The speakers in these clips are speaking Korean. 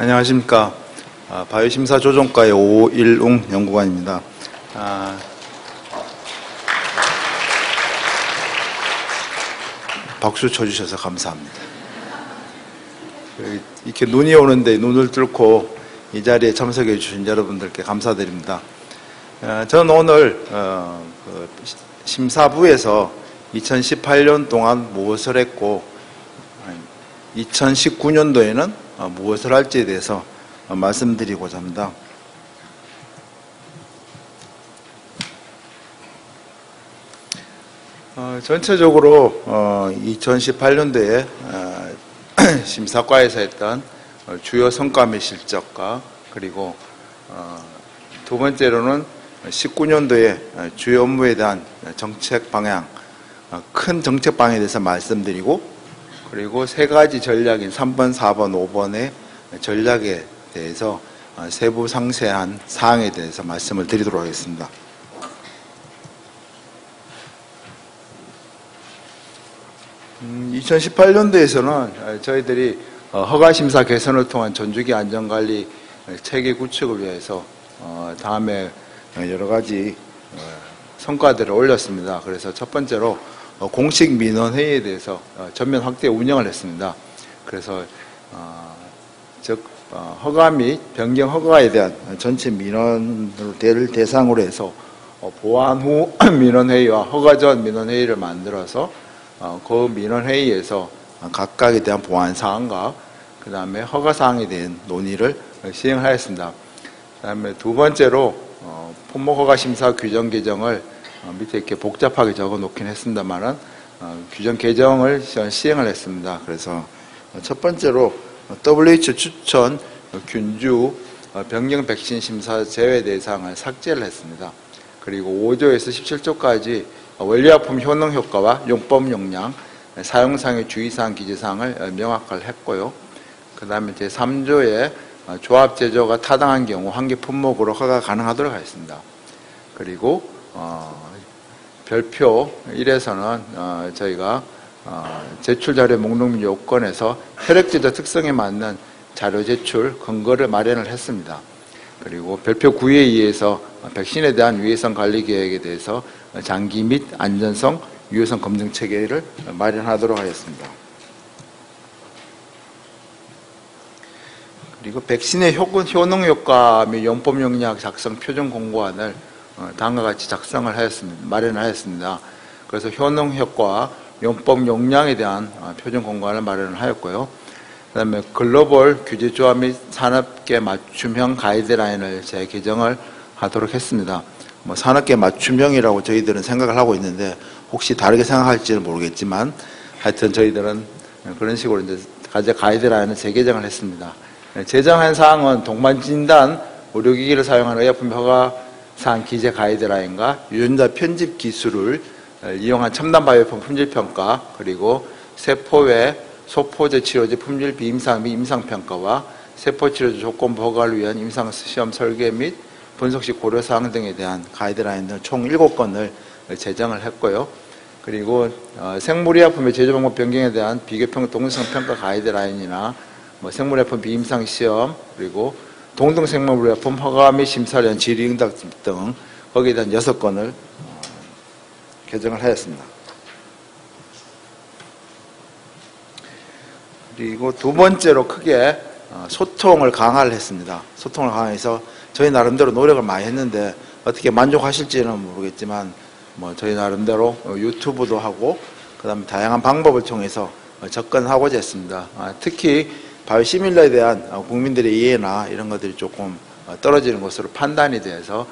안녕하십니까. 아, 바이오심사조정과의 오일웅 연구관입니다. 아, 박수 쳐주셔서 감사합니다. 그, 이렇게 눈이 오는데 눈을 뚫고 이 자리에 참석해 주신 여러분들께 감사드립니다. 어, 저는 오늘 어, 그 심사부에서 2018년 동안 무엇을 했고 2019년도에는 어, 무엇을 할지에 대해서 말씀드리고자 합니다. 어, 전체적으로 어, 2018년도에 어, 심사과에서 했던 어, 주요 성과 및 실적과 그리고 어, 두 번째로는 19년도에 주요 업무에 대한 정책 방향, 어, 큰 정책 방향에 대해서 말씀드리고 그리고 세 가지 전략인 3번, 4번, 5번의 전략에 대해서 어, 세부 상세한 사항에 대해서 말씀을 드리도록 하겠습니다. 음, 2018년도에서는 저희들이 어, 허가심사 개선을 통한 전주기 안전관리 체계 구축을 위해서 어, 다음에 여러 가지 성과들을 올렸습니다. 그래서 첫 번째로 공식 민원회의에 대해서 전면 확대 운영을 했습니다. 그래서 즉 허가 및 변경 허가에 대한 전체 민원을 대상으로 해서 보완 후 민원회의와 허가 전 민원회의를 만들어서 그 민원회의에서 각각에 대한 보완 사항과 그 다음에 허가 사항에 대한 논의를 시행하였습니다. 그 다음에 두 번째로 품목 허가 심사 규정 개정을 밑에 이렇게 복잡하게 적어 놓긴 했습니다만은 규정 개정을 시행을 했습니다. 그래서 첫 번째로 WHO 추천 균주 병령 백신 심사 제외 대상을 삭제를 했습니다. 그리고 5조에서 17조까지 원료약품 효능 효과와 용법 용량, 사용상의 주의사항 기재사항을 명확화를 했고요. 그 다음에 제 3조에 조합 제조가 타당한 경우 한 개 품목으로 허가 가능하도록 하였습니다. 그리고 어, 별표 1에서는 어, 저희가 어, 제출 자료 목록 및 요건에서 혈액제조 특성에 맞는 자료 제출 근거를 마련을 했습니다. 그리고 별표 9에 의해서 백신에 대한 위해성 관리 계획에 대해서 장기 및 안전성, 유효성 검증 체계를 마련하도록 하였습니다. 그리고 백신의 효능 효과 및 용법 용량 작성 표준 공고안을 어, 다음과 같이 작성을 하였습니다. 마련하였습니다. 그래서 효능 효과, 용법 용량에 대한 어, 표준 공고안을 마련을 하였고요. 그 다음에 글로벌 규제 조합 및 산업계 맞춤형 가이드라인을 재개정을 하도록 했습니다. 뭐 산업계 맞춤형이라고 저희들은 생각을 하고 있는데 혹시 다르게 생각할지는 모르겠지만 하여튼 저희들은 그런 식으로 이제 가제 가이드라인을 재개정을 했습니다. 제정한 사항은 동반 진단 의료기기를 사용하는 의약품 허가 사항 기재 가이드라인과 유전자 편집 기술을 이용한 첨단 바이오품 품질 평가 그리고 세포외 소포제 치료제 품질 비임상 및 임상 평가와 세포 치료제 조건 보호를 위한 임상 시험 설계 및 분석 시 고려 사항 등에 대한 가이드라인 등총 7건을 제정을 했고요. 그리고 어, 생물의약품의 제조 방법 변경에 대한 비교평 동성 평가 가이드라인이나 뭐 생물의약품 비임상 시험 그리고 동등 생물의약품 허가 및 심사를 위한 질의응답 등 거기에 대한 6건을 어, 개정을 하였습니다. 그리고 두 번째로 크게 어, 소통을 강화를 했습니다. 소통을 강화해서 저희 나름대로 노력을 많이 했는데 어떻게 만족하실지는 모르겠지만 뭐 저희 나름대로 유튜브도 하고 그다음에 다양한 방법을 통해서 접근하고자 했습니다. 아, 특히 바이오시밀러에 대한 국민들의 이해나 이런 것들이 조금 떨어지는 것으로 판단이 돼서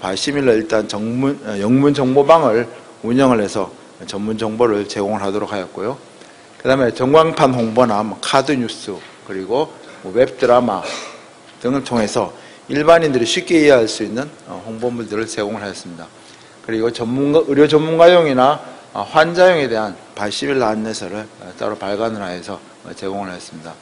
바이오시밀러 일단 정문, 영문 정보방을 운영을 해서 전문 정보를 제공을 하도록 하였고요. 그 다음에 전광판 홍보나 뭐 카드 뉴스 그리고 뭐 웹드라마 등을 통해서 일반인들이 쉽게 이해할 수 있는 어, 홍보물들을 제공을 하였습니다. 그리고 전문가, 의료 전문가용이나 어, 환자용에 대한 발시밀 안내서를 어, 따로 발간을 하여서 제공을 했습니다.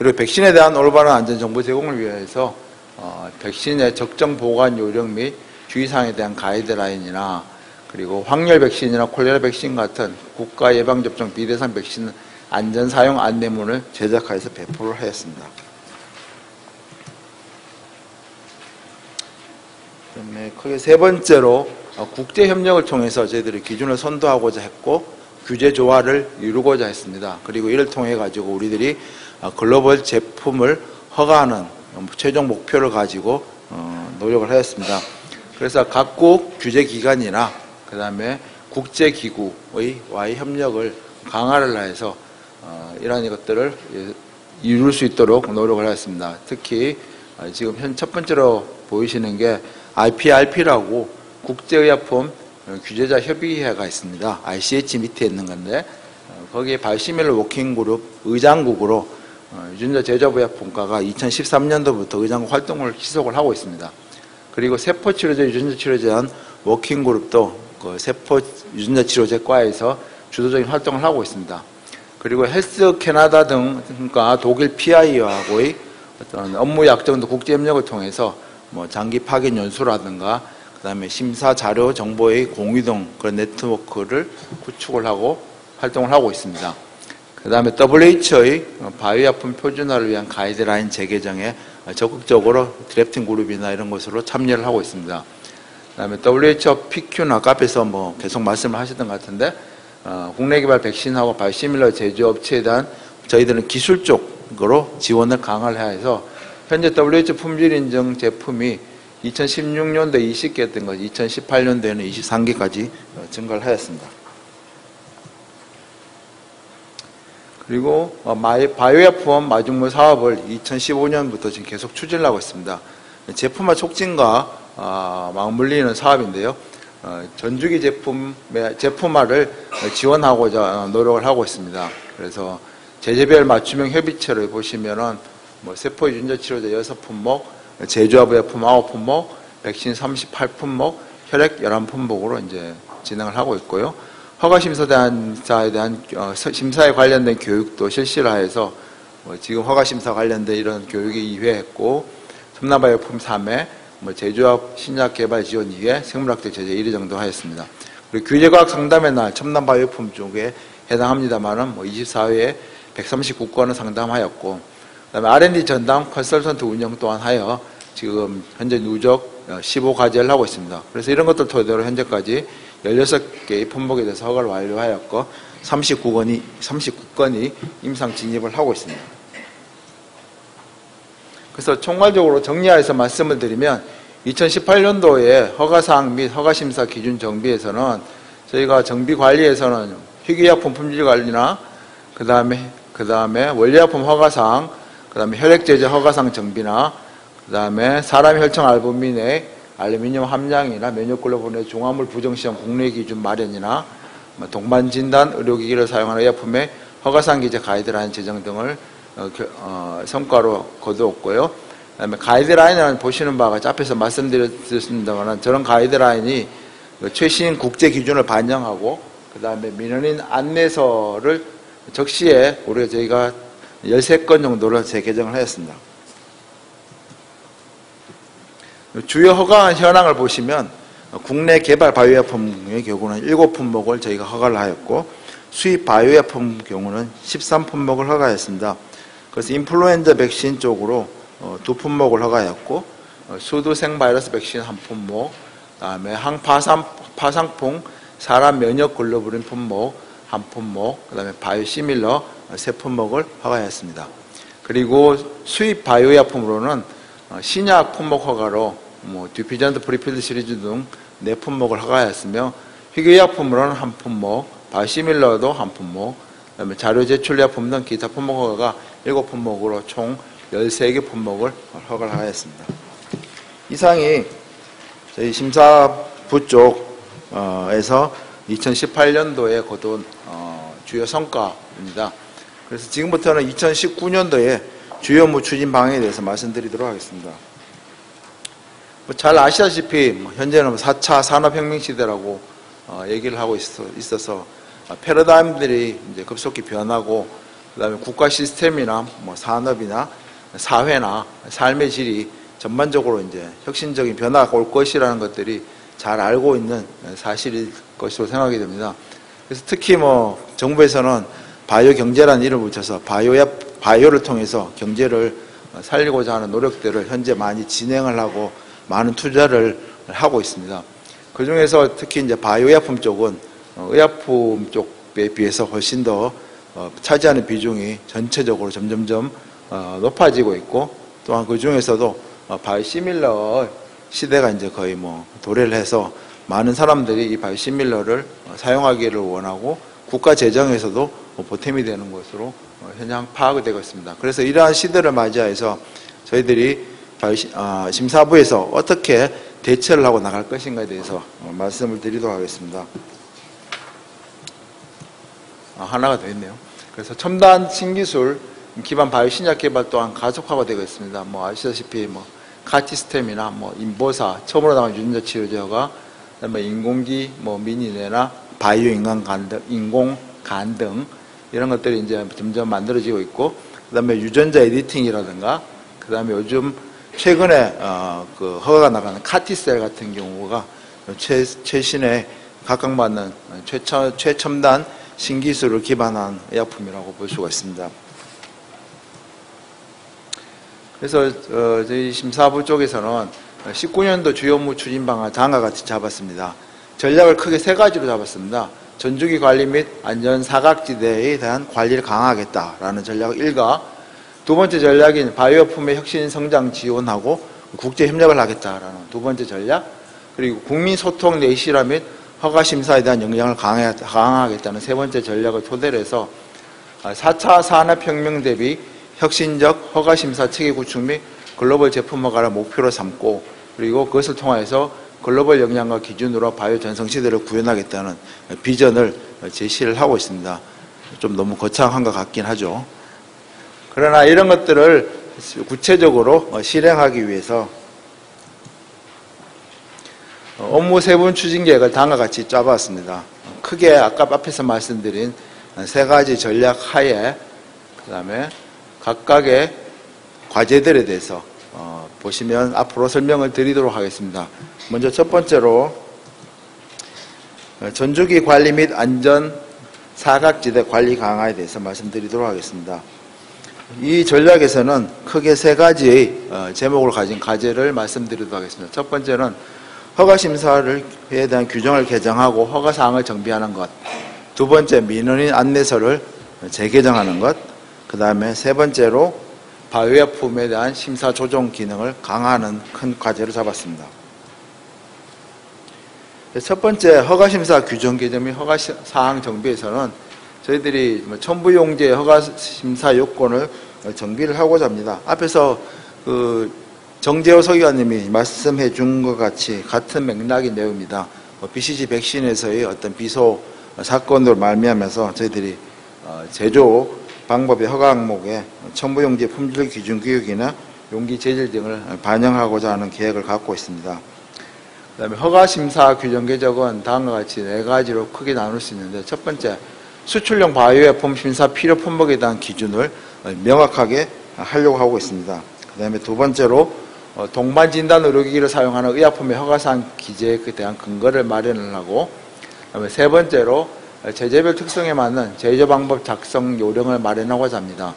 그리고 백신에 대한 올바른 안전 정보 제공을 위해서 어, 백신의 적정 보관 요령 및 주의사항에 대한 가이드라인이나 그리고 황열 백신이나 콜레라 백신 같은 국가 예방접종 비대상 백신 안전 사용 안내문을 제작하여서 배포를 하였습니다. 그다음에 크게 세 번째로 어, 국제 협력을 통해서 저희들이 기준을 선도하고자 했고 규제 조화를 이루고자 했습니다. 그리고 이를 통해 가지고 우리들이 글로벌 제품을 허가하는 어, 최종 목표를 가지고 어, 노력을 하였습니다. 그래서 각국 규제 기관이나 그 다음에 국제 기구의 와의 협력을 강화를 해서 어, 이러한 것들을 예, 이룰 수 있도록 노력을 하였습니다. 특히 어, 지금 현 첫 번째로 보이시는 게 IPRP라고 국제의약품 어, 규제자 협의회가 있습니다. ICH 밑에 있는 건데 어, 거기에 바이시밀러 워킹그룹 의장국으로 어, 유전자 제조의약품과가 2013년도부터 의장국 활동을 지속을 하고 있습니다. 그리고 세포치료제 유전자치료제 한 워킹그룹도 그 세포 유전자치료제과에서 주도적인 활동을 하고 있습니다. 그리고 헬스 캐나다 등과 독일 PI와의 어떤 업무 약정도 국제 협력을 통해서 뭐 장기 파견 연수라든가 그다음에 심사 자료 정보의 공유 등 그런 네트워크를 구축을 하고 활동을 하고 있습니다. 그 다음에 WHO의 바이오약품 표준화를 위한 가이드라인 재개정에 적극적으로 드래프팅 그룹이나 이런 것으로 참여를 하고 있습니다. 그 다음에 WHO PQ는 아까 앞에서 뭐 계속 말씀을 하셨던 것 같은데 어, 국내 개발 백신하고 바이시밀러 제조업체에 대한 저희들은 기술 쪽으로 지원을 강화를 해서 현재 WHO 품질 인증 제품이 2016년도에 20개였던 것이 2018년도에는 23개까지 증가를 하였습니다. 그리고 어, 바이오약품 마중물 사업을 2015년부터 지금 계속 추진을 하고 있습니다. 제품화 촉진과 아, 맞물리는 사업인데요. 어, 전주기 제품 제품화를 지원하고자 노력을 하고 있습니다. 그래서 제재별 맞춤형 협의체를 보시면은 뭐 세포 유전자 치료제 6품목, 제조합 의약품 9품목, 백신 38품목, 혈액 11품목으로 이제 진행을 하고 있고요. 허가 심사에 대한 어, 서- 심사에 관련된 교육도 실시를 하여서 뭐 지금 허가 심사 관련된 이런 교육이 2회 했고 첨나바이오품 3회, 뭐 제조업 신약 개발 지원 2회, 생물학적 제재 1회 정도 하였습니다. 그리고 규제과학 상담의 날 첨단바이오품 쪽에 해당합니다만은 뭐 24회에 139건을 상담하였고 그다음에 R&D 전담 컨설턴트 운영 또한 하여 지금 현재 누적 15과제를 하고 있습니다. 그래서 이런 것들 토대로 현재까지 16개의 품목에 대해서 허가를 완료하였고 39건이 39건이 임상 진입을 하고 있습니다. 그래서 총괄적으로 정리해서 말씀을 드리면 2018년도에 허가사항 및 허가심사 기준 정비에서는 저희가 정비 관리에서는 희귀약품 품질 관리나 그 다음에 그 다음에 원료약품 허가사항, 그 다음에 혈액제제 허가사항 정비나 그 다음에 사람 혈청 알부민의 알루미늄 함량이나 면역글로본의 중화물 부정시험 국내 기준 마련이나 뭐 동반 진단 의료기기를 사용하는 의약품의 허가상 기재 가이드라인 제정 등을 어, 겨- 어, 성과로 거두었고요. 그다음에 가이드라인은 보시는 바와 같이 앞에서 말씀드렸습니다만 저런 가이드라인이 그 최신 국제 기준을 반영하고 그다음에 민원인 안내서를 적시에 우리가 저희가 13건 정도를 재개정을 하였습니다. 주요 허가한 현황을 보시면 국내 개발 바이오약품의 경우는 7품목을 저희가 허가를 하였고 수입 바이오약품 경우는 13품목을 허가했습니다. 그래서 인플루엔자 백신 쪽으로 어, 두 품목을 허가했고 어, 수두 생바이러스 백신 한 품목, 그다음에 항파상 파상풍 사람 면역 글로불린 품목 한 품목, 그다음에 바이오 시밀러 세 품목을 허가했습니다. 그리고 수입 바이오 약품으로는 어, 신약 품목 허가로 뭐 듀피젠트 prefilled syringe 등 네 품목을 허가했으며 희귀약품으로는 한 품목, 바이오시밀러도 한 품목, 그다음에 자료 제출약품 등 기타 품목 허가가 일곱 품목으로 총 13개 품목을 허가를 하였습니다. 이상이 저희 심사부 쪽에서 2018년도에 거둔 어, 주요 성과입니다. 그래서 지금부터는 2019년도에 주요 무 추진 방향에 대해서 말씀드리도록 하겠습니다. 뭐잘 아시다시피 뭐 현재는 4차 산업혁명 시대라고 어, 얘기를 하고 있어, 있어서 어, 패러다임들이 이제 급속히 변하고 그다음에 국가 시스템이나 뭐 산업이나 사회나 삶의 질이 전반적으로 이제 혁신적인 변화가 올 것이라는 것들이 잘 알고 있는 사실일 것으로 생각이 됩니다. 그래서 특히 뭐 정부에서는 바이오 경제라는 이름을 붙여서 바이오약 바이오를 통해서 경제를 살리고자 하는 노력들을 현재 많이 진행을 하고 많은 투자를 하고 있습니다. 그 중에서 특히 이제 바이오의약품 쪽은 어, 의약품 쪽에 비해서 훨씬 더 어, 차지하는 비중이 전체적으로 점점점 어, 높아지고 있고 또한 그 중에서도 어, 바이시밀러 시대가 이제 거의 뭐 도래를 해서 많은 사람들이 이 바이시밀러를 어, 사용하기를 원하고 국가 재정에서도 뭐 보탬이 되는 것으로 어, 현장 파악이 되고 있습니다. 그래서 이러한 시대를 맞이해서 저희들이 아, 심사부에서 어떻게 대처를 하고 나갈 것인가에 대해서 어, 말씀을 드리도록 하겠습니다. 아, 하나가 더 있네요. 그래서 첨단 신기술 기반 바이오 신약 개발 또한 가속화가 되고 있습니다. 뭐 아시다시피 뭐 카티스템이나 뭐 인보사 처음으로 나온 유전자 치료제가 그다음에 인공기 뭐 미니뇌나 바이오 인간 간등 인공 간등 이런 것들이 이제 점점 만들어지고 있고 그다음에 유전자 에디팅이라든가 그다음에 요즘 최근에 어, 그 허가가 나가는 카티셀 같은 경우가 최, 최신의 각광받는 최첨, 최첨단 신기술을 기반한 의약품이라고 볼 수가 있습니다. 그래서 어, 저희 심사부 쪽에서는 19년도 주요 업무 추진 방안 다음과 같이 잡았습니다. 전략을 크게 세 가지로 잡았습니다. 전주기 관리 및 안전 사각지대에 대한 관리를 강화하겠다라는 전략 1가 두 번째 전략인 바이오 품의 혁신 성장 지원하고 국제 협력을 하겠다라는 두 번째 전략 그리고 국민 소통 내실화 및 허가 심사에 대한 역량을 강화- 강화하겠다는 세 번째 전략을 토대로 해서 4차 산업혁명 대비 혁신적 허가 심사 체계 구축 및 글로벌 제품 허가를 목표로 삼고 그리고 그것을 통해서 글로벌 역량과 기준으로 바이오 전성 시대를 구현하겠다는 비전을 제시를 하고 있습니다. 좀 너무 거창한 것 같긴 하죠. 그러나 이런 것들을 구체적으로 실행하기 위해서 업무 세분 추진 계획을 다음과 같이 짜봤습니다. 크게 아까 앞에서 말씀드린 세 가지 전략 하에 그다음에 각각의 과제들에 대해서 어, 보시면 앞으로 설명을 드리도록 하겠습니다. 먼저 첫 번째로 어, 전주기 관리 및 안전 사각지대 관리 강화에 대해서 말씀드리도록 하겠습니다. 이 전략에서는 크게 세 가지의 어, 제목을 가진 과제를 말씀드리도록 하겠습니다. 첫 번째는 허가 심사를 에 대한 규정을 개정하고 허가 사항을 정비하는 것. 두 번째 민원인 안내서를 재개정하는 것. 그 다음에 세 번째로 바이오약품에 대한 심사 조정 기능을 강화하는 큰 과제를 잡았습니다. 첫 번째 허가 심사 규정 개정 및 허가 시- 사항 정비에서는 저희들이 뭐 첨부용제 허가 심사 요건을 정비를 하고자 합니다. 앞에서 그 정재호 서기관님이 말씀해 준 것 같이 같은 맥락의 내용입니다. 뭐 BCG 백신에서의 어떤 비소 사건으로 말미암아서 저희들이 어, 제조 방법의 허가 항목에 첨부용지 품질 기준 교육이나 용기 재질 등을 반영하고자 하는 계획을 갖고 있습니다. 그 다음에 허가 심사 규정 개정은 다음과 같이 네 가지로 크게 나눌 수 있는데 첫 번째 수출용 바이오약품 심사 필요 품목에 대한 기준을 명확하게 하려고 하고 있습니다. 그 다음에 두 번째로 어, 동반 진단 의료기기를 사용하는 의약품의 허가사항 기재에 대한 근거를 마련을 하고 그다음에 세 번째로 제재별 특성에 맞는 제조 방법 작성 요령을 마련하고자 합니다.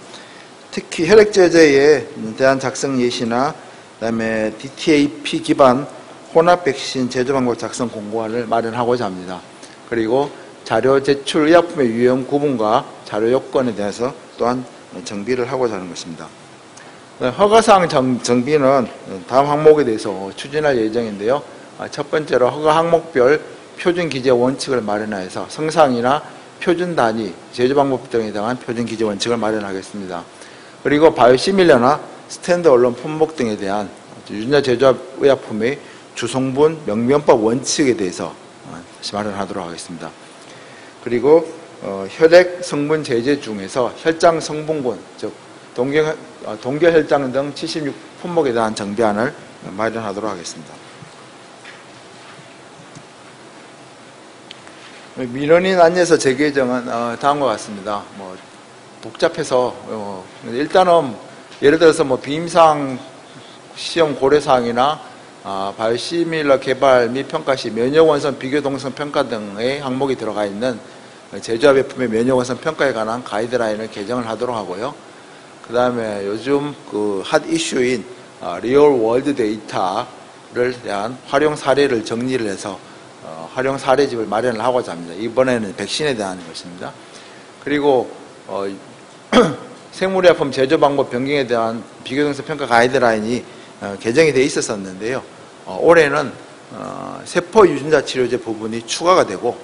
특히 혈액 제제에 대한 작성 예시나 그다음에 DTAP 기반 혼합 백신 제조 방법 작성 공고안을 마련하고자 합니다. 그리고 자료 제출 의약품의 유형 구분과 자료 요건에 대해서 또한 정비를 하고자 하는 것입니다. 허가사항 정, 정비는 다음 항목에 대해서 추진할 예정인데요. 아, 첫 번째로 허가 항목별 표준 기재 원칙을 마련하여서 성상이나 표준 단위, 제조 방법 등에 대한 표준 기재 원칙을 마련하겠습니다. 그리고 바이오시밀러나 스탠드 언론 품목 등에 대한 유전자 제조합 의약품의 주성분 명명법 원칙에 대해서 어, 다시 마련하도록 하겠습니다. 그리고 어, 혈액 성분 제제 중에서 혈장 성분군, 즉 동경, 어, 동결 혈장 등 76 품목에 대한 정비안을 마련하도록 하겠습니다. 민원인 안내서 재개정은 어, 다음과 같습니다. 뭐 복잡해서 어, 일단은 예를 들어서 뭐 비임상 시험 고려사항이나 아, 바이오시밀러 개발 및 평가 시 면역 원성 비교 동성 평가 등의 항목이 들어가 있는 재조합 제품의 면역원성 평가에 관한 가이드라인을 개정을 하도록 하고요. 그 다음에 요즘 그 핫 이슈인 real world data 대한 활용 사례를 정리를 해서 어, 활용 사례집을 마련을 하고자 합니다. 이번에는 백신에 대한 것입니다. 그리고 어, 생물의약품 제조 방법 변경에 대한 비교동등성 평가 가이드라인이 어, 개정이 돼 있었었는데요. 어, 올해는 어, 세포 유전자 치료제 부분이 추가가 되고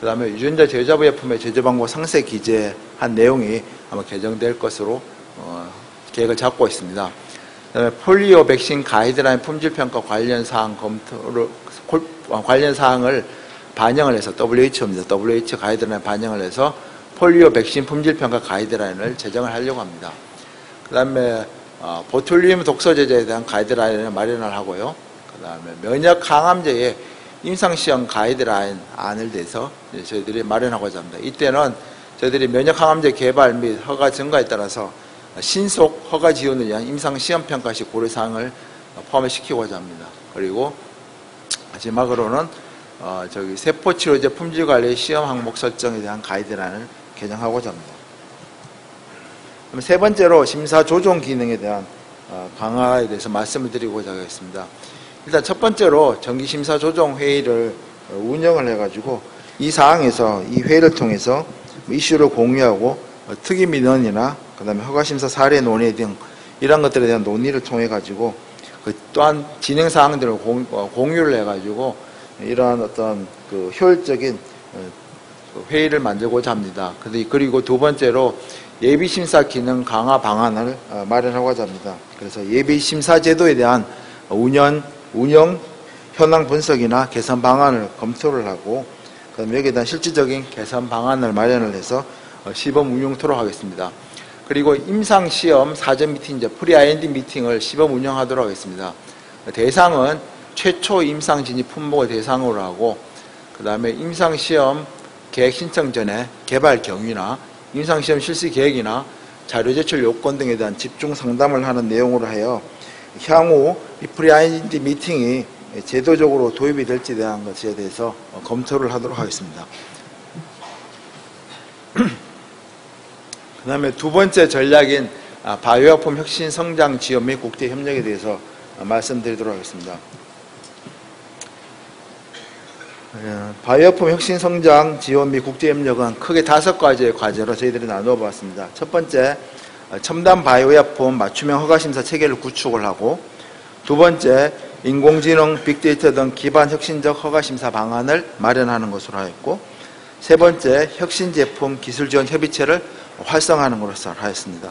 그 다음에 유전자 제조부 제품의 제조 방법 상세 기재한 내용이 아마 개정될 것으로 어, 계획을 잡고 있습니다. 그다음에 폴리오 백신 가이드라인 품질 평가 관련 사항 검토를 관련 사항을 반영을 해서 WHO입니다. WHO 가이드라인 반영을 해서 폴리오 백신 품질 평가 가이드라인을 제정을 하려고 합니다. 그다음에 어, 보툴리움 독소 제제에 대한 가이드라인을 마련을 하고요. 그다음에 면역 항암제의 임상 시험 가이드라인 안을 이제 저희들이 마련하고자 합니다. 이때는 저희들이 면역 항암제 개발 및 허가 증가에 따라서 신속 허가 지원을 위한 임상 시험 평가식 고려 사항을 포함시키고자 합니다. 그리고 마지막으로는 어, 저기 세포 치료제 품질 관리 시험 항목 설정에 대한 가이드라인을 개정하고자 합니다. 그럼 세 번째로 심사 조정 기능에 대한 어, 강화에 대해서 말씀을 드리고자 하겠습니다. 일단 첫 번째로 정기 심사 조정 회의를 어, 운영을 해가지고 이 사항에서 이 회의를 통해서 뭐 이슈를 공유하고 어, 특임 민원이나 그다음에 허가 심사 사례 논의 등 이런 것들에 대한 논의를 통해 가지고 그 또한 진행 사항들을 공, 어, 공유를 해가지고 이러한 어떤 그 효율적인 어, 그 회의를 만들고자 합니다. 그리고 두 번째로 예비 심사 기능 강화 방안을 어, 마련하고자 합니다. 그래서 예비 심사 제도에 대한 운영 운영 현황 분석이나 개선 방안을 검토를 하고 그다음 여기에 대한 실질적인 개선 방안을 마련을 해서 어, 시범 운영토록 하겠습니다. 그리고 임상 시험 사전 미팅 이제 pre-IND meeting을 시범 운영하도록 하겠습니다. 대상은 최초 임상 진입 품목을 대상으로 하고 그 다음에 임상 시험 계획 신청 전에 개발 경위나 임상 시험 실시 계획이나 자료 제출 요건 등에 대한 집중 상담을 하는 내용으로 하여 향후 이 pre-IND meeting이 제도적으로 도입이 될지에 대한 것에 대해서 어, 검토를 하도록 하겠습니다. 그 다음에 두 번째 전략인 아, 바이오약품 혁신 성장 지원 및 국제 협력에 대해서 어, 말씀드리도록 하겠습니다. 어, 바이오약품 혁신 성장 지원 및 국제 협력은 크게 다섯 가지의 과제로 저희들이 나누어 보았습니다. 첫 번째, 어, 첨단 바이오약품 맞춤형 허가 심사 체계를 구축을 하고 두 번째, 인공지능, 빅데이터 등 기반 혁신적 허가 심사 방안을 마련하는 것으로 하였고 세 번째, 혁신 제품 기술 지원 협의체를 활성화하는 것으로 하였습니다.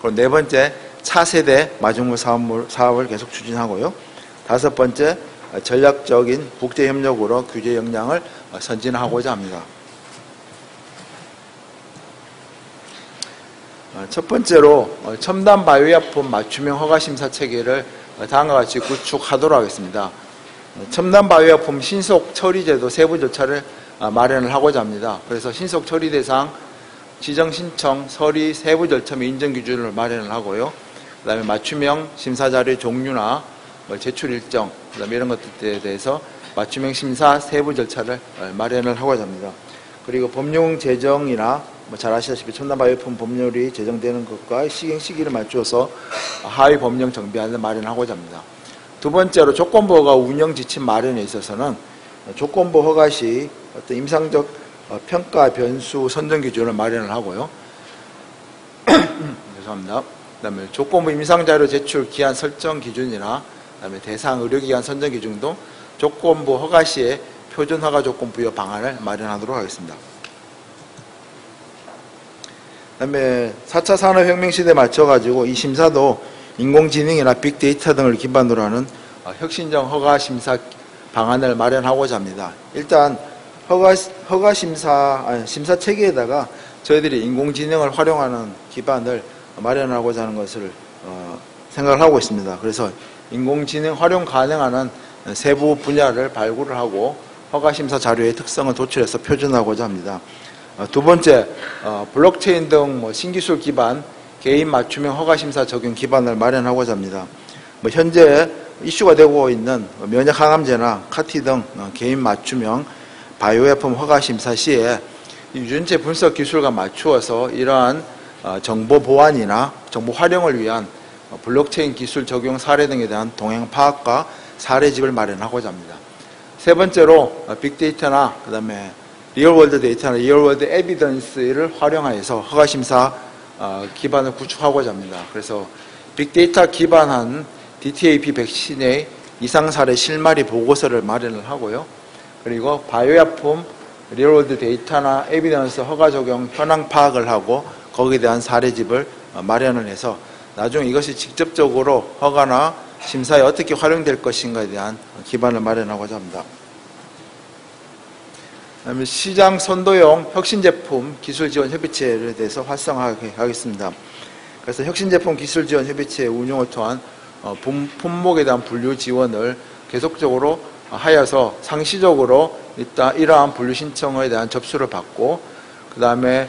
그리고 네 번째, 차세대 마중물 사업물, 사업을 계속 추진하고요. 다섯 번째, 전략적인 국제 협력으로 규제 역량을 선진하고자 합니다. 어, 첫 번째로 어, 첨단 바이오약품 맞춤형 허가 심사 체계를 어, 다음과 같이 구축하도록 하겠습니다. 어, 첨단 바이오약품 신속 처리 제도 세부 절차를 어, 마련을 하고자 합니다. 그래서 신속 처리 대상 지정 신청, 서리, 세부 절차 및 인정 기준을 마련을 하고요. 그다음에 맞춤형 심사 자료의 종류나 뭐 제출 일정, 그다음에 이런 것들에 대해서 맞춤형 심사 세부 절차를 어, 마련을 하고자 합니다. 그리고 법령 제정이나 뭐잘 아시다시피 첨단 바이오품 법률이 제정되는 것과 시행 시기를 맞추어서 하위 법령 정비안을 마련하고자 합니다. 두 번째로 조건부 허가 운영 지침 마련에 있어서는 조건부 허가 시 어떤 임상적 어, 평가 변수 선정 기준을 마련을 하고요. 죄송합니다. 그다음에 조건부 임상 자료 제출 기한 설정 기준이나 그다음에 대상 의료기관 선정 기준도 조건부 허가 시에 표준 허가 조건 부여 방안을 마련하도록 하겠습니다. 그다음에 4차 산업혁명 시대에 맞춰가지고 이 심사도 인공지능이나 빅데이터 등을 기반으로 하는 어, 혁신적 허가 심사 방안을 마련하고자 합니다. 일단 허가 허가 심사 아니, 심사 체계에다가 저희들이 인공지능을 활용하는 기반을 마련하고자 하는 것을 어, 생각을 하고 있습니다. 그래서 인공지능 활용 가능한 세부 분야를 발굴을 하고 허가 심사 자료의 특성을 도출해서 표준화하고자 합니다. 어, 두 번째, 어, 블록체인 등 뭐 신기술 기반 개인 맞춤형 허가 심사 적용 기반을 마련하고자 합니다. 뭐 현재 이슈가 되고 있는 면역 항암제나 CAR-T 등 어, 개인 맞춤형 바이오약품 허가 심사 시에 이 유전체 분석 기술과 맞추어서 이러한 어, 정보 보안이나 정보 활용을 위한 어, 블록체인 기술 적용 사례 등에 대한 동향 파악과 사례집을 마련하고자 합니다. 세 번째로 어, 빅데이터나 그다음에 real world data나 real world evidence를 활용하여서 허가 심사 어, 기반을 구축하고자 합니다. 그래서 빅데이터 기반한 DTAP 백신의 이상 사례 실마리 보고서를 마련을 하고요. 그리고 바이오약품 real world data나 evidence 허가 적용 현황 파악을 하고 거기에 대한 사례집을 어, 마련을 해서 나중에 이것이 직접적으로 허가나 심사에 어떻게 활용될 것인가에 대한 기반을 마련하고자 합니다. 그다음에 시장 선도용 혁신 제품 기술 지원 협의체에 대해서 활성화하겠습니다. 그래서 혁신 제품 기술 지원 협의체 운영을 통한 어, 품- 품목에 대한 분류 지원을 계속적으로 하여서 상시적으로 일단 이러한 분류 신청에 대한 접수를 받고 그 다음에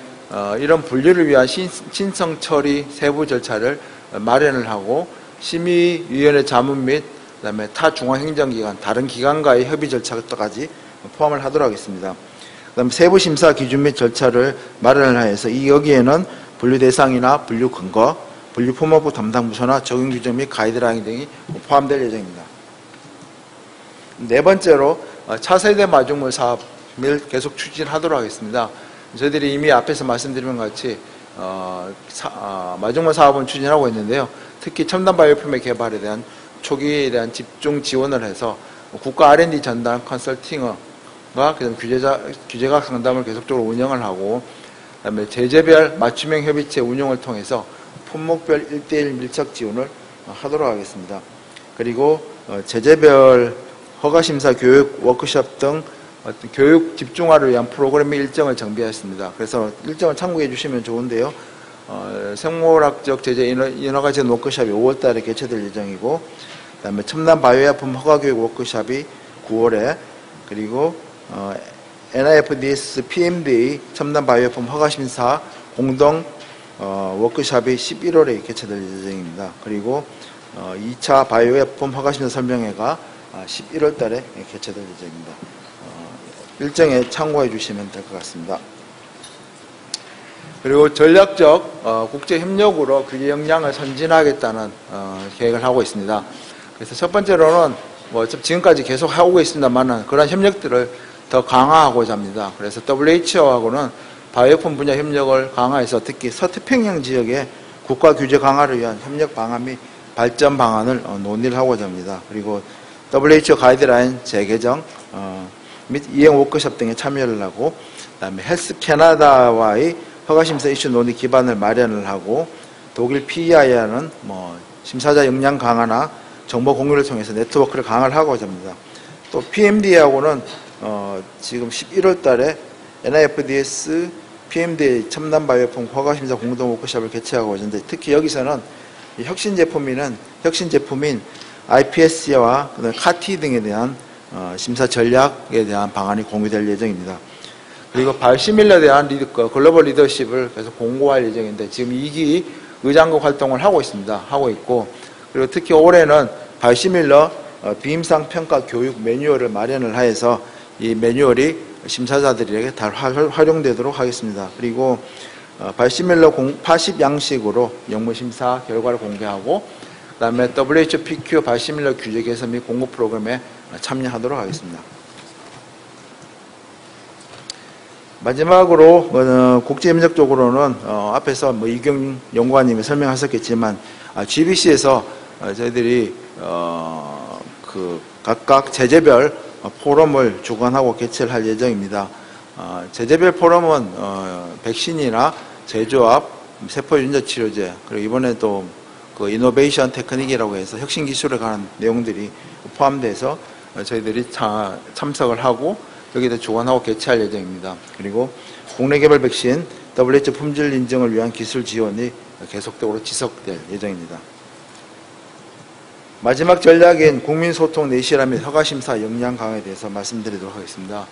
이런 분류를 위한 신- 신청 처리 세부 절차를 마련을 하고 심의위원회 자문 및 그다음에 타 중앙행정기관 다른 기관과의 협의 절차까지 포함을 하도록 하겠습니다. 그다음 세부 심사 기준 및 절차를 마련을 하여서 이 여기에는 분류 대상이나 분류 근거, 분류 품목부 담당 부서나 적용 규정 및 가이드라인 등이 포함될 예정입니다. 네 번째로 어, 차세대 마중물 사업을 계속 추진하도록 하겠습니다. 저희들이 이미 앞에서 말씀드린 것 같이 어, 사- 어, 마중물 사업은 추진하고 있는데요. 특히 첨단 바이오품의 개발에 대한 초기에 대한 집중 지원을 해서 국가 R&D 전담 컨설팅과 그다음 규제자 규제각 상담을 계속적으로 운영을 하고 그다음에 제재별 맞춤형 협의체 운영을 통해서 품목별 1대1 밀착 지원을 하도록 하겠습니다. 그리고 어, 제재별 허가심사 교육 워크숍 등 어떤 교육 집중화를 위한 프로그램의 일정을 정비했습니다. 그래서 일정을 참고해 주시면 좋은데요. 어, 생물학적 제제 인허, 전 워크숍이 5월 달에 개최될 예정이고 그다음에 첨단 바이오약품 허가 교육 워크숍이 9월에 그리고 어, NIFDS PMDA 첨단 바이오약품 허가 심사 공동 어, 워크숍이 11월에 개최될 예정입니다. 그리고 어, 2차 바이오약품 허가 심사 설명회가 11월 달에 개최될 예정입니다. 어, 일정에 참고해 주시면 될 것 같습니다. 그리고 전략적 어, 국제 협력으로 규제 역량을 선진하겠다는 어, 계획을 하고 있습니다. 그래서 첫 번째로는 뭐 지금까지 계속 하고 있습니다만은 그런 협력들을 더 강화하고자 합니다. 그래서 WHO하고는 바이오품 분야 협력을 강화해서 특히 서태평양 지역의 국가 규제 강화를 위한 협력 방안 및 발전 방안을 어, 논의를 하고자 합니다. 그리고 WHO 가이드라인 재개정 어, 및 이행 워크숍 등에 참여를 하고 그다음에 헬스 캐나다와의 허가심사 이슈 논의 기반을 마련을 하고 독일 PEI와는 뭐 심사자 역량 강화나 정보 공유를 통해서 네트워크를 강화를 하고자 합니다. 또 PMDA하고는 어, 지금 11월 달에 NIFDS PMDA 첨단 바이오품 허가심사 공동 워크숍을 개최하고 있는데 특히 여기서는 이 혁신 제품이는 혁신 제품인 IPS와 카티 등에 대한 어, 심사 전략에 대한 방안이 공유될 예정입니다. 그리고 바이오시밀러에 대한 리더, 그 글로벌 리더십을 계속 공고할 예정인데 지금 2기 의장국 활동을 하고 있습니다. 하고 있고 그리고 특히 올해는 바이오시밀러 어, 비임상 평가 교육 매뉴얼을 마련을 하여서 이 매뉴얼이 심사자들에게 다 활- 활용되도록 하겠습니다. 그리고 어, 바이오시밀러 공, 80 양식으로 영문 심사 결과를 공개하고 그다음에 WHO PQ 바이오시밀러 규제 개선 및 공급 프로그램에 참여하도록 하겠습니다. 마지막으로 어, 국제협력 쪽으로는 어, 앞에서 뭐 이경 연구관님이 설명하셨겠지만 아, GBC에서 어, 저희들이 어, 그 각각 제재별 어, 포럼을 주관하고 개최를 할 예정입니다. 어, 제재별 포럼은 어, 백신이나 제조합, 세포윤적 치료제 그리고 이번에 또 그 이노베이션 테크닉이라고 해서 혁신 기술에 관한 내용들이 포함돼서 어, 저희들이 차- 참석을 하고 여기다 주관하고 개최할 예정입니다. 그리고 국내 개발 백신 WHO 품질 인증을 위한 기술 지원이 계속적으로 지속될 예정입니다. 마지막 전략인 국민소통 내실화 및 허가심사 역량 강화에 대해서 말씀드리도록 하겠습니다.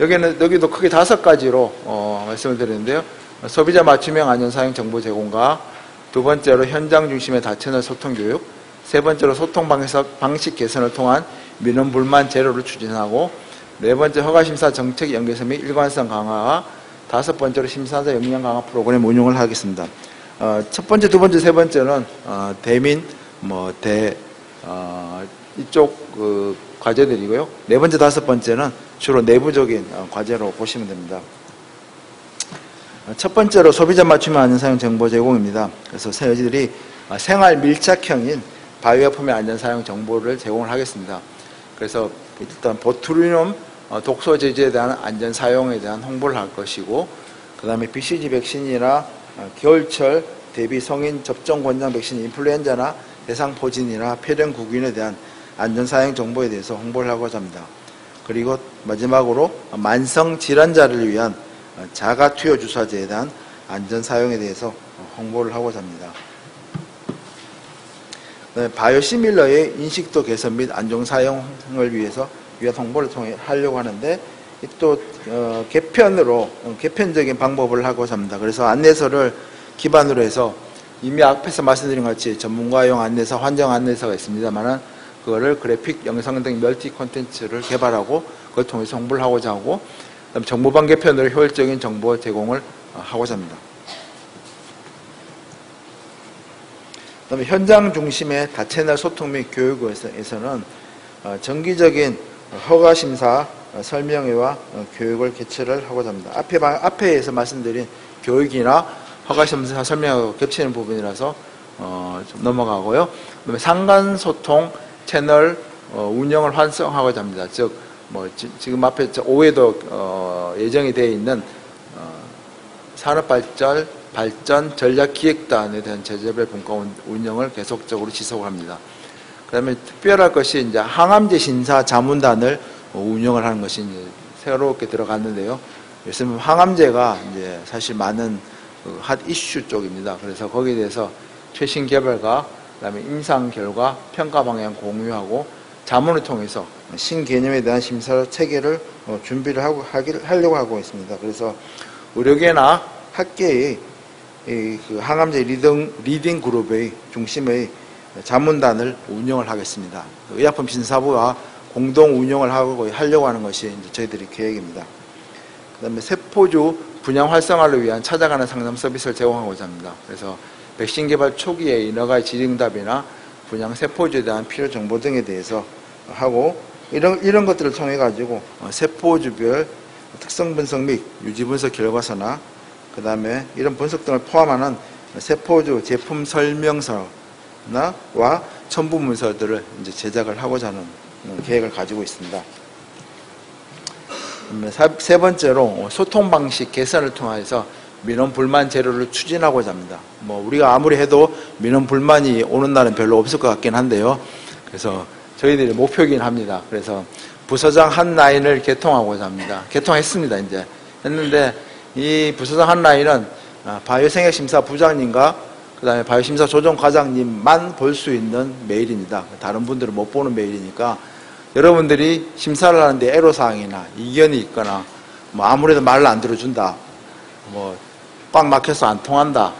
여기는 여기도 크게 다섯 가지로 어, 말씀을 드리는데요. 소비자 맞춤형 안전 사용 정보 제공과 두 번째로 현장 중심의 다채널 소통 교육, 세 번째로 소통 방식, 개선을 통한 민원 불만 제로를 추진하고 네 번째 허가심사 정책 연계성 및 일관성 강화와 다섯 번째로 심사자 역량 강화 프로그램 운용을 하겠습니다. 어, 첫 번째, 두 번째, 세 번째는 어, 대민, 뭐 대, 어, 이쪽 그 과제들이고요. 네 번째, 다섯 번째는 주로 내부적인 어, 과제로 보시면 됩니다. 어, 첫 번째로 소비자 맞춤형 안전사용 정보 제공입니다. 그래서 저희들이 어, 생활 밀착형인 바이오품의 안전사용 정보를 제공을 하겠습니다. 그래서 일단 보투리눔 어, 독소 제조에 대한 안전 사용에 대한 홍보를 할 것이고 그 다음에 BCG 백신이나 어, 겨울철 대비 성인 접종 권장 백신 인플루엔자나 대상 포진이나 폐렴 구균에 대한 안전 사용 정보에 대해서 홍보를 하고자 합니다. 그리고 마지막으로 만성 질환자를 위한 어, 자가 투여 주사제에 대한 안전 사용에 대해서 홍보를 하고자 합니다. 네, 바이오시밀러의 인식도 개선 및 안정 사용을 위해서 위한 홍보를 통해 하려고 하는데 또 어, 개편으로 어, 개편적인 방법을 하고자 합니다. 그래서 안내서를 기반으로 해서 이미 앞에서 말씀드린 것 같이 전문가용 안내서, 환경 안내서가 있습니다만은 그거를 그래픽, 영상 등 멀티 콘텐츠를 개발하고 그걸 통해서 홍보를 하고자 하고 그다음 정보방 개편으로 효율적인 정보 제공을 어, 하고자 합니다. 그다음에 현장 중심의 다채널 소통 및 교육에서는 어, 정기적인 허가 심사 어, 설명회와 어, 교육을 개최를 하고자 합니다. 앞에 앞에서 말씀드린 교육이나 허가 심사 설명하고 겹치는 부분이라서 어, 좀 넘어가고요. 그다음에 상간 소통 채널 어, 운영을 활성화하고자 합니다. 즉, 뭐 지, 금 앞에 5회도 어, 예정이 되어 있는 어, 산업발전 발전 전략기획단에 대한 제재별 분과 운영을 계속적으로 지속합니다. 그 다음에 특별할 것이 이제 항암제 신사 자문단을 운영을 하는 것이 이제 새롭게 들어갔는데요. 요즘 항암제가 이제 사실 많은 그 핫 이슈 쪽입니다. 그래서 거기에 대해서 최신 개발과 그다음에 임상 결과 평가 방향 공유하고 자문을 통해서 신개념에 대한 심사 체계를 어, 준비를 하고 하기를 하려고 하고 있습니다. 그래서 의료계나 학계의 그 항암제 leading, leading group의 중심의 자문단을 운영을 하겠습니다. 의약품 신사부와 공동 운영을 하고 하려고 하는 것이 저희들의 계획입니다. 그다음에 세포주 분양 활성화를 위한 찾아가는 상담 서비스를 제공하고자 합니다. 그래서 백신 개발 초기에 인허가의 질응답이나 분양 세포주에 대한 필요 정보 등에 대해서 하고 이런 이런 것들을 통해 가지고 세포주별 특성 분석 및 유지 분석 결과서나 그 다음에 이런 분석 등을 포함하는 세포주 제품 설명서와 첨부 문서들을 이제 제작을 하고자 하는 계획을 가지고 있습니다. 세 번째로 소통 방식 개선을 통해서 민원 불만 제로를 추진하고자 합니다. 뭐 우리가 아무리 해도 민원 불만이 오는 날은 별로 없을 것 같긴 한데요. 그래서 저희들이 목표이긴 합니다. 그래서 부서장 한 라인을 개통하고자 합니다. 개통했습니다. 이제 했는데 이 부서장 한 라인은 아, 바이오생약심사 부장님과 그 다음에 바이오심사 조정과장님만 볼 수 있는 메일입니다. 다른 분들은 못 보는 메일이니까 여러분들이 심사를 하는데 애로사항이나 이견이 있거나 뭐 아무래도 말을 안 들어준다. 뭐 꽉 막혀서 안 통한다.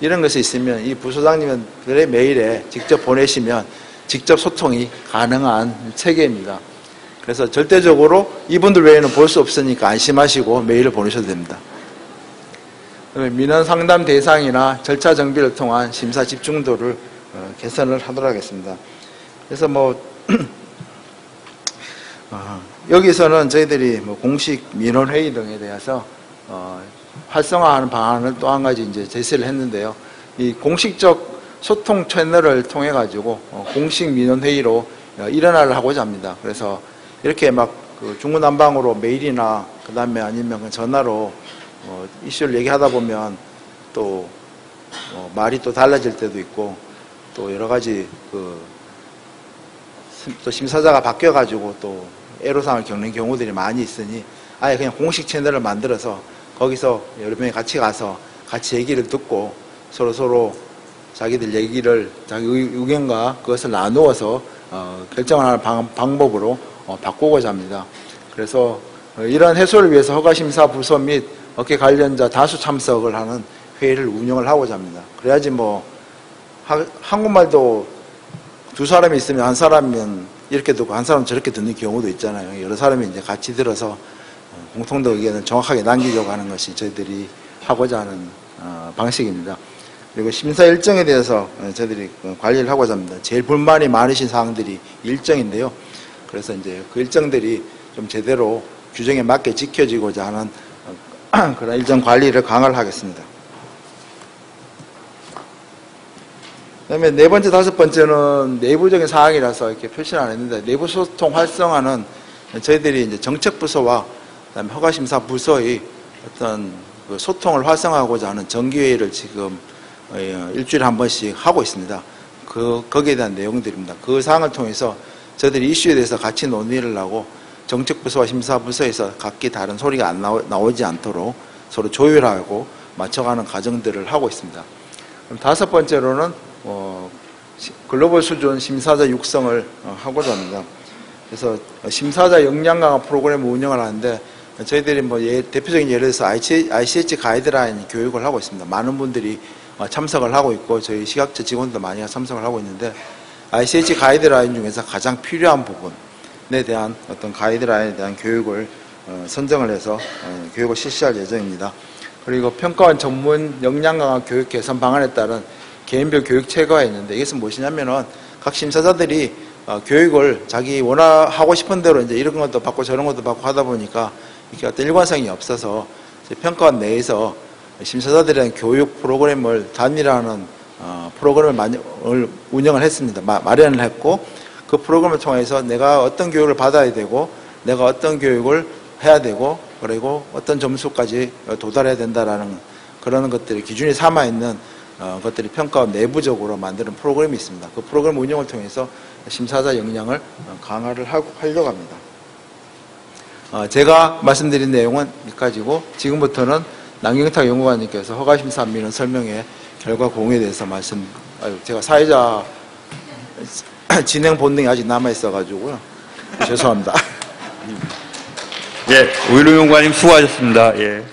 이런 것이 있으면 이 부소장님들의 메일에 직접 보내시면 직접 소통이 가능한 체계입니다. 그래서 절대적으로 이분들 외에는 볼 수 없으니까 안심하시고 메일을 보내셔도 됩니다. 민원 상담 대상이나 절차 정비를 통한 심사 집중도를 어, 개선을 하도록 하겠습니다. 그래서 뭐 어, 여기서는 저희들이 뭐 공식 민원 회의 등에 대해서 어, 활성화하는 방안을 또 한 가지 이제 제시를 했는데요. 이 공식적 소통 채널을 통해 가지고 어, 공식 민원 회의로 어, 일어나를 하고자 합니다. 그래서 이렇게 막 그 중구난방으로 메일이나 그 다음에 아니면 전화로 어, 이슈를 얘기하다 보면 또 어, 말이 또 달라질 때도 있고 또 여러 가지 그 또 심사자가 바뀌어 가지고 또 애로사항을 겪는 경우들이 많이 있으니 아예 그냥 공식 채널을 만들어서 거기서 여러 명이 같이 가서 같이 얘기를 듣고 서로 서로 자기들 얘기를 자기 의견과 그것을 나누어서 어, 결정하는 방, 법으로 어, 바꾸고자 합니다. 그래서 어, 이러한 해소를 위해서 허가심사 부서 및 업계 관련자 다수 참석을 하는 회의를 운영을 하고자 합니다. 그래야지 뭐 하, 한국말도 두 사람이 있으면 한 사람은 이렇게 듣고 한 사람은 저렇게 듣는 경우도 있잖아요. 여러 사람이 이제 같이 들어서 어, 공통된 의견을 정확하게 남기려고 하는 것이 저희들이 하고자 하는 어, 방식입니다. 그리고 심사 일정에 대해서 어, 저희들이 어, 관리를 하고자 합니다. 제일 불만이 많으신 사항들이 일정인데요. 그래서 이제 그 일정들이 좀 제대로 규정에 맞게 지켜지고자 하는 어, 그런 일정 관리를 강화를 하겠습니다. 그다음에 네 번째, 다섯 번째는 내부적인 사항이라서 이렇게 표시는 안 했는데 내부 소통 활성화는 저희들이 이제 정책 부서와 그다음에 허가심사 부서의 어떤 그 소통을 활성화하고자 하는 정기회의를 지금 어, 일주일에 한 번씩 하고 있습니다. 그 거기에 대한 내용들입니다. 그 사항을 통해서 저희들이 이슈에 대해서 같이 논의를 하고 정책부서와 심사부서에서 각기 다른 소리가 안 나오, 나오지 않도록 서로 조율하고 맞춰가는 과정들을 하고 있습니다. 다섯 번째로는 어, 시- 글로벌 수준 심사자 육성을 어, 하고자 합니다. 그래서 심사자 역량 강화 프로그램을 운영을 하는데 저희들이 뭐 예- 대표적인 예를 들어서 ICH 가이드라인 교육을 하고 있습니다. 많은 분들이 어, 참석을 하고 있고 저희 시각처 직원도 많이 참석을 하고 있는데 ICH 가이드라인 중에서 가장 필요한 부분에 대한 어떤 가이드라인에 대한 교육을 어, 선정을 해서 어, 교육을 실시할 예정입니다. 그리고 평가원 전문 역량 강화 교육 개선 방안에 따른 개인별 교육 체계가 있는데 이것은 무엇이냐면은 각 심사자들이 어, 교육을 자기 원하 하고 싶은 대로 이제 이런 것도 받고 저런 것도 받고 하다 보니까 이렇게 어떤 일관성이 없어서 평가원 내에서 심사자들에 대한 교육 프로그램을 단일화하는 어, 프로그램을 운영을 했습니다. 마, 마련을 했고 그 프로그램을 통해서 내가 어떤 교육을 받아야 되고 내가 어떤 교육을 해야 되고 그리고 어떤 점수까지 도달해야 된다라는 그런 것들이 기준이 삼아 있는 어, 것들이 평가 내부적으로 만드는 프로그램이 있습니다. 그 프로그램 운영을 통해서 심사자 역량을 어, 강화를 하려고 합니다. 어, 제가 말씀드린 내용은 여기까지고 지금부터는 남경탁 연구관님께서 허가심사 민원 설명회 결과 공유에 대해서 말씀, 아유, 제가 사회자 진행 본능이 아직 남아 있어가지고요. 죄송합니다. 예, 오일호 연구관님 수고하셨습니다. 예.